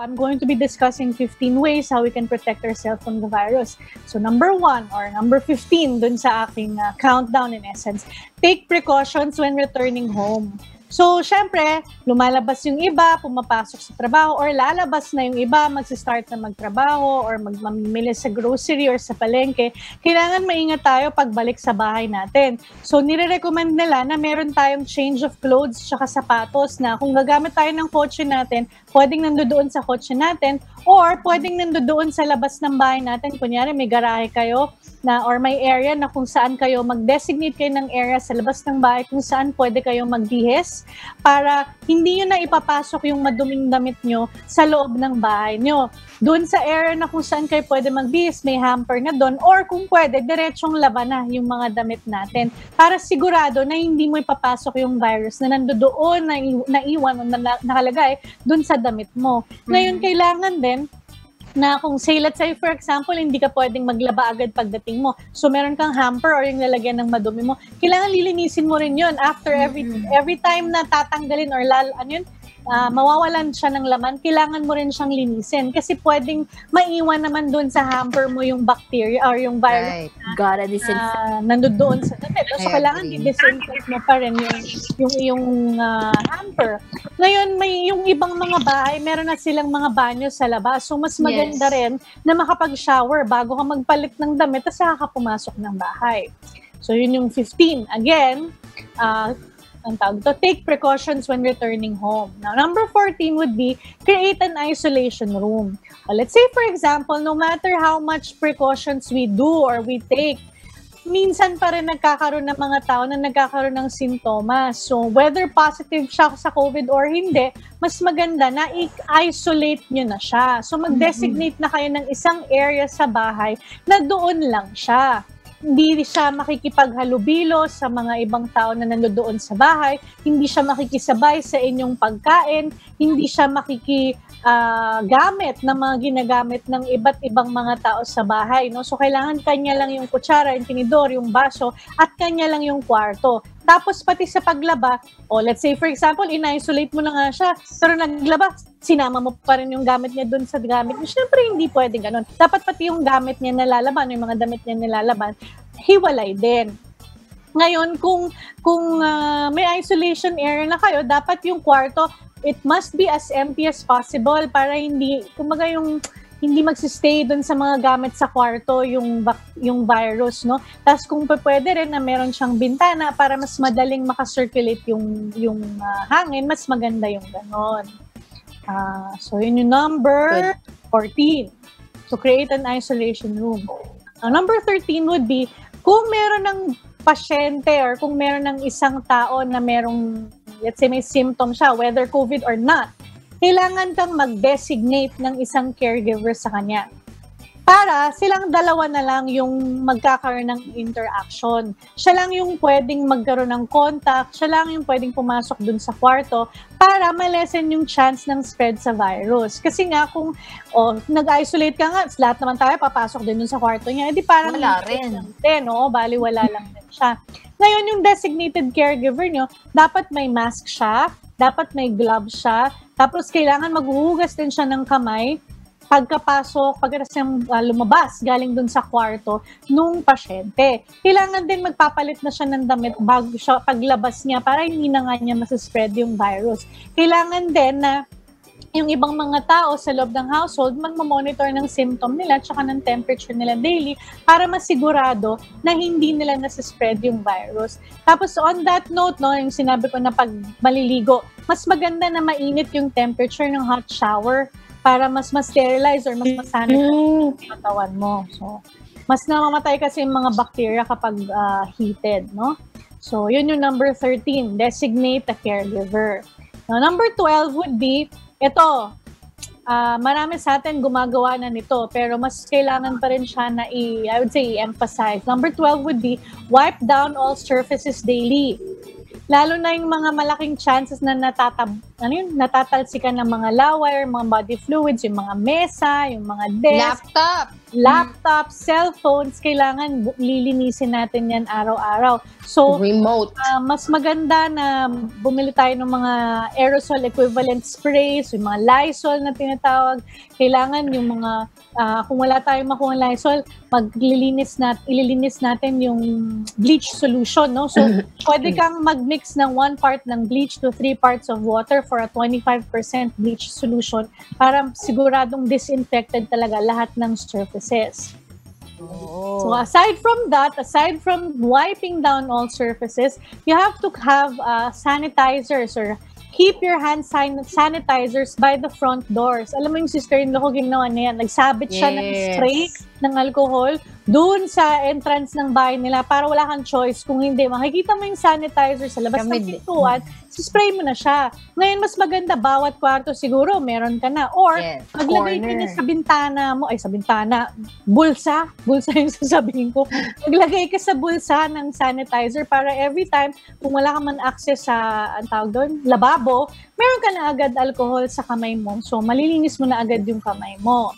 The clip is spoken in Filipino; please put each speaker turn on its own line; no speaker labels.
I'm going to be discussing 15 ways how we can protect ourselves from the virus. So number one or number 15 dun sa aking uh, countdown in essence, take precautions when returning home. So, syempre, lumalabas yung iba, pumapasok sa trabaho, or lalabas na yung iba, magsistart na magtrabaho, or magmamili sa grocery or sa palengke. Kailangan maingat tayo pagbalik sa bahay natin. So, nire-recommend nila na meron tayong change of clothes tsaka sapatos na kung gagamit tayo ng kotse natin, pwedeng nandoon sa kotse natin, or pwedeng nandoon sa labas ng bahay natin. Kunyari, may garahe kayo, na or may area na kung saan kayo mag-designate kayo ng area sa labas ng bahay kung saan pwede kayo magbihis para hindi nyo na ipapasok yung maduming damit nyo sa loob ng bahay nyo. Doon sa area na kung saan kayo pwede magbihis, may hamper na doon or kung pwede, diretsong laban na yung mga damit natin para sigurado na hindi mo ipapasok yung virus na nandoon na naiwan o na, nakalagay doon sa damit mo. Ngayon, mm-hmm. kailangan din na kung say, let's say for example, hindi ka pwedeng maglaba agad pagdating mo. So meron kang hamper or yung lalagyan ng madumi mo, kailangan lilinisin mo rin yun after every mm-hmm. every time na tatanggalin or lal, ano yun, uh, mawawalan siya ng laman, kailangan mo rin siyang linisin. Kasi pwedeng maiwan naman doon sa hamper mo yung bacteria or yung virus
right. na, Gotta disinfect.
Uh, nandoon sa. So, I kailangan di-disinfect mo pa rin yung, yung, yung uh, hamper. Ngayon, may yung ibang mga bahay, meron na silang mga banyo sa labas. So, mas maganda yes. rin na makapag-shower bago ka magpalit ng damit at saka ka pumasok ng bahay. So, yun yung 15. Again, uh, ang tawag to, take precautions when returning home. Now, number 14 would be create an isolation room. Well, let's say, for example, no matter how much precautions we do or we take, minsan pa rin nagkakaroon ng mga tao na nagkakaroon ng sintomas. So, whether positive siya sa COVID or hindi, mas maganda na i-isolate nyo na siya. So, mag-designate na kayo ng isang area sa bahay na doon lang siya hindi siya makikipaghalubilo sa mga ibang tao na nandoon sa bahay, hindi siya makikisabay sa inyong pagkain, hindi siya makiki uh, gamit na mga ginagamit ng iba't ibang mga tao sa bahay. No? So, kailangan kanya lang yung kutsara, yung tinidor, yung baso, at kanya lang yung kwarto. Tapos pati sa paglaba, o oh, let's say for example, in-isolate mo na nga siya, pero naglaba, sinama mo pa rin yung gamit niya doon sa gamit niya. Siyempre, hindi pwede ganun. Dapat pati yung gamit niya nalalaban, yung mga damit niya nilalaban, hiwalay din. Ngayon, kung kung uh, may isolation area na kayo, dapat yung kwarto, it must be as empty as possible para hindi, kumaga yung hindi magsistay doon sa mga gamit sa kwarto yung yung virus no? Tapos kung pwede rin na meron siyang bintana para mas madaling makacirculate yung yung uh, hangin mas maganda yung ganon. Uh, so yun yung number 14 to create an isolation room. Uh, number 13 would be kung meron ng pasyente or kung meron ng isang tao na merong let's say may symptom siya whether covid or not kailangan kang mag-designate ng isang caregiver sa kanya. Para silang dalawa na lang yung magkakaroon ng interaction. Siya lang yung pwedeng magkaroon ng contact, siya lang yung pwedeng pumasok dun sa kwarto para malesen yung chance ng spread sa virus. Kasi nga kung oh, nag-isolate ka nga, lahat naman tayo papasok din dun sa kwarto niya, edi parang
wala rin.
Din, no? Bali wala lang din siya. Ngayon yung designated caregiver nyo, dapat may mask siya, dapat may gloves siya, tapos kailangan maghuhugas din siya ng kamay pagkapasok, pagkatapos niyang uh, lumabas galing dun sa kwarto nung pasyente. Kailangan din magpapalit na siya ng damit bago siya paglabas niya para hindi na nga niya masaspread yung virus. Kailangan din na yung ibang mga tao sa loob ng household magmamonitor ng symptom nila tsaka ng temperature nila daily para masigurado na hindi nila nasa-spread yung virus. Tapos on that note, no, yung sinabi ko na pag maliligo, mas maganda na mainit yung temperature ng hot shower para mas ma-sterilize or mas masanit yung katawan mo. So, mas namamatay kasi yung mga bacteria kapag uh, heated, no? So, yun yung number 13, designate a caregiver. Now, number 12 would be ito, uh, marami sa atin gumagawa na nito, pero mas kailangan pa rin siya na i, I would say, emphasize. Number 12 would be, wipe down all surfaces daily. Lalo na yung mga malaking chances na natatab, ano yun, natatalsikan ng mga laway, mga body fluids, yung mga mesa, yung mga desk.
Laptop.
Laptop, cellphones, kailangan lilinisin natin yan araw-araw. So,
Remote.
ah, mas maganda na bumili tayo ng mga aerosol equivalent sprays, yung mga Lysol na tinatawag. Kailangan yung mga, ah, kung wala tayong makuha ng Lysol, maglilinis nat, ililinis natin yung bleach solution, no? So, pwede kang mag-mix ng one part ng bleach to three parts of water for a 25% bleach solution para siguradong disinfected talaga lahat ng surfaces. So aside from that, aside from wiping down all surfaces, you have to have uh, sanitizers or keep your hand san- sanitizers by the front doors. Alam mo yung sister-in-law ko ginawa niya yan. Nagsabit siya ng
Yes.
spray ng alcohol doon sa entrance ng bahay nila para wala kang choice. Kung hindi, makikita mo yung sanitizer sa labas
Kami
ng pintuan, spray mo na siya. Ngayon, mas maganda, bawat kwarto siguro, meron ka na. Or,
Yes,
maglagay ka
corner.
na sa bintana mo, ay sa bintana, bulsa, bulsa yung sasabihin ko. Maglagay ka sa bulsa ng sanitizer para every time, kung wala ka man access sa, ang tawag doon, lababo, meron ka na agad alcohol sa kamay mo. So, malilinis mo na agad yung kamay mo.